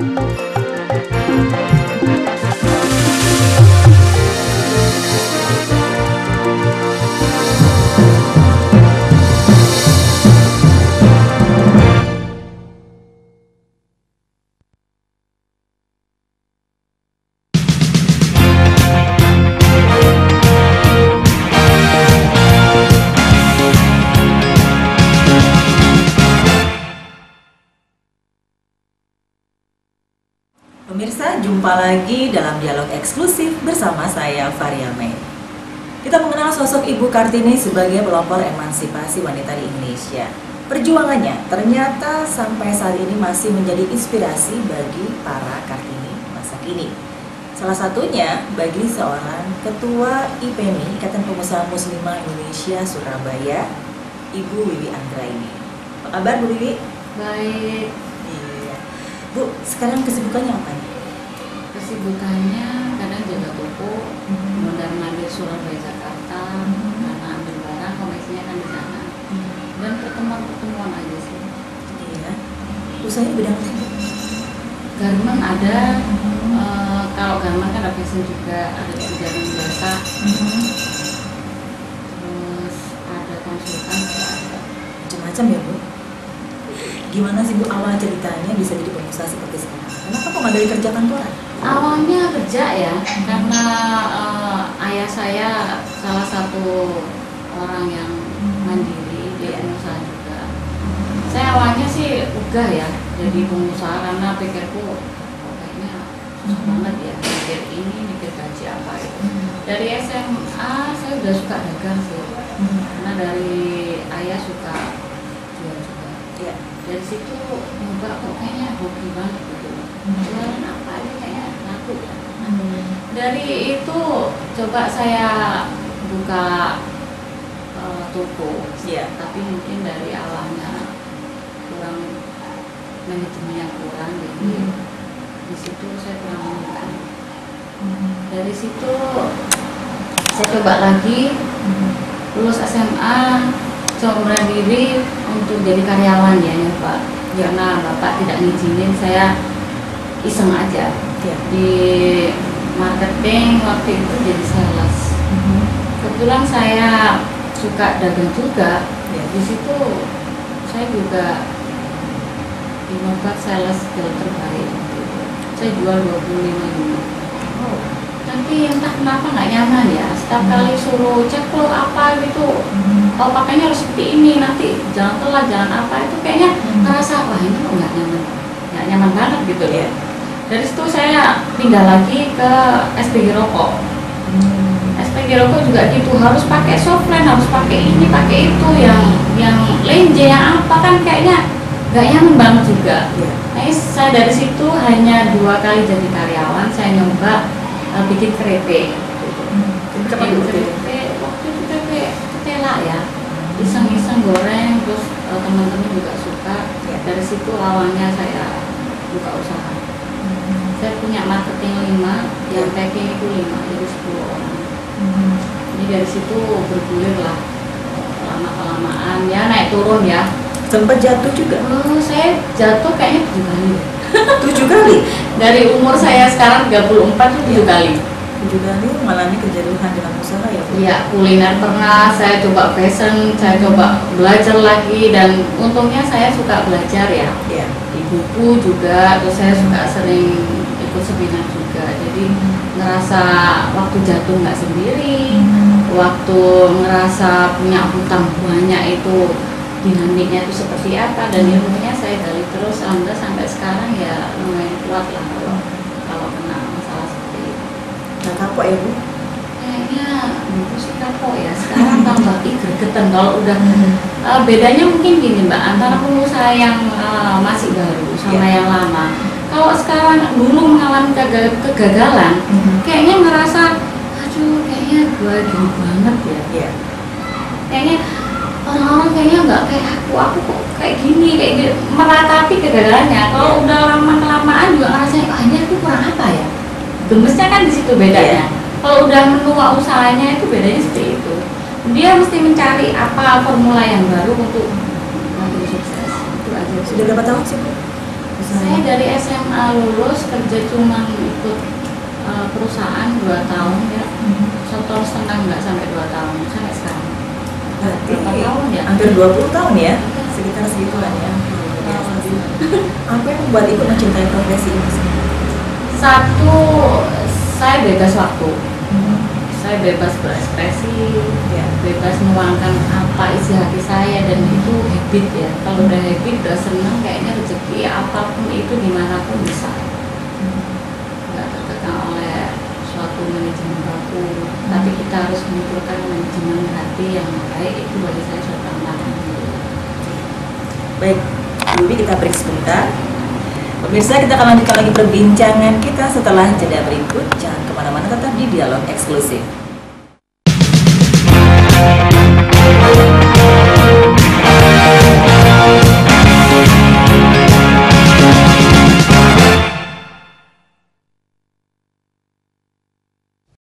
Pemirsa, jumpa lagi dalam dialog eksklusif bersama saya Faria May. Kita mengenal sosok Ibu Kartini sebagai pelopor emansipasi wanita di Indonesia. Perjuangannya ternyata sampai saat ini masih menjadi inspirasi bagi para Kartini masa kini. Salah satunya bagi seorang Ketua IPMI, Ikatan Pengusaha Muslimah Indonesia Surabaya, Ibu Wiwi Anggraini. Apa kabar Bu Wiwi? Baik, Iya. Bu, sekarang kesibukannya apa nih? Kesibukannya kadang jaga toko, mondar mandir Surabaya Jakarta, karena ambil barang, koneksinya kan di sana. Dan pertemuan-pertemuan aja sih. Iya. Usahanya bidang apa? Bu? Garment ada, eh, kalau garment kan ada fashion juga, ada jalan jasa, terus ada konsultan juga ada. Macam-macam ya Bu. Gimana sih Bu awal ceritanya bisa jadi pengusaha seperti sekarang? Kenapa kok nggak dari kerja kantoran? Awalnya kerja ya, karena eh, ayah saya salah satu orang yang mandiri, dia pengusaha juga. Saya awalnya sih ugah ya, jadi pengusaha karena pikirku oh, kayaknya susah banget ya, mikir ini, mikir gaji apa itu. Dari SMA saya udah suka dagang sih, karena dari ayah suka jual juga. Iya. Dari situ nyoba kok kayaknya hobi banget gitu. Jualan apa aja kayaknya laku ya. Dari itu coba saya buka eh, toko, Iya. tapi mungkin dari awalnya kurang manajemennya kurang, jadi di situ saya kurang menemukan. Dari situ saya coba lagi lulus SMA coba diri untuk jadi karyawan ya, ya Pak. Karena Bapak tidak ngizinin saya iseng aja Iya. di marketing waktu itu jadi sales. Kebetulan saya suka dagang juga. Iya. Di situ saya juga inovat sales skill terbaik. Saya jual 25 unit. Oh. Tapi entah kenapa nggak nyaman ya. Setiap kali suruh cek lo apa gitu, oh pakainya harus seperti ini nanti jangan telat jangan apa itu kayaknya Hmm. ngerasa wah ini kok nggak nyaman, nggak nyaman banget gitu Iya. Ya. Dari situ saya pindah lagi ke SPG rokok. SPG rokok juga gitu harus pakai softline harus pakai ini pakai itu yang yang lenje yang apa kan kayaknya nggak nyaman banget juga. Iya. Nah, saya dari situ hanya dua kali jadi karyawan saya nyoba eh, bikin keripik. Bu? keripik waktu itu keripik ketela ya iseng-iseng goreng terus eh, teman-teman juga suka Iya. dari situ awalnya saya buka usaha saya punya marketing 5 yang packing itu 5 jadi 10 orang jadi dari situ bergulir lah lama kelamaan ya naik turun ya Sempat jatuh juga. oh, saya jatuh kayaknya tujuh kali Tujuh kali. dari umur saya sekarang 34 tuh tujuh kali Tujuh kali mengalami kejatuhan dalam usaha ya Bu. Iya, kuliner pernah, saya coba fashion, saya coba belajar lagi dan untungnya saya suka belajar ya. Iya. Di buku juga, terus saya suka sering ikut seminar juga. Jadi ngerasa waktu jatuh nggak sendiri, waktu ngerasa punya hutang banyak itu dinamiknya itu seperti apa dan ilmunya saya gali terus. Alhamdulillah sampai sekarang ya lumayan kuat lah kalau kalau kena masalah seperti itu. Nggak kapok ya Bu? kayaknya dulu sih kapok ya. Sekarang tambah gregetan. Kalau udah Eh, bedanya mungkin gini mbak. Antara pengusaha yang eh, masih baru sama Iya. yang lama kalau sekarang dulu mengalami kega- kegagalan kayaknya ngerasa aduh kayaknya gue gini banget ya Iya. kayaknya orang-orang kayaknya nggak kayak aku aku kok kayak gini kayak gini meratapi kegagalannya kalau Iya. udah lama kelamaan juga ngerasain ah ini aku kurang apa ya gemesnya kan di situ bedanya kalau udah menua usahanya itu bedanya seperti itu dia mesti mencari apa formula yang baru untuk makin sukses itu aja. Sudah berapa tahun sih Bu? Saya dari SMA lulus kerja cuma ikut uh, perusahaan dua tahun ya, satu tahun setengah nggak sampai dua tahun sampai sekarang. Berarti tahun ya? hampir 20 tahun ya, sekitar segituan ya. Apa yang membuat ibu mencintai profesi ini? Satu, saya bebas waktu. Saya bebas berekspresi, Ya. bebas menuangkan apa isi hati saya dan itu habit ya. Kalau udah habit udah seneng kayaknya rezeki apa pun itu di mana pun bisa. Nggak tertekan oleh suatu manajemen baku. Tapi kita harus mengumpulkan manajemen hati yang baik itu bagi saya suatu tantangan. Baik, Bu Bibi kita break sebentar. Pemirsa kita akan lanjutkan lagi perbincangan kita setelah jeda berikut. Jangan ke mana-mana tetap di dialog eksklusif. Música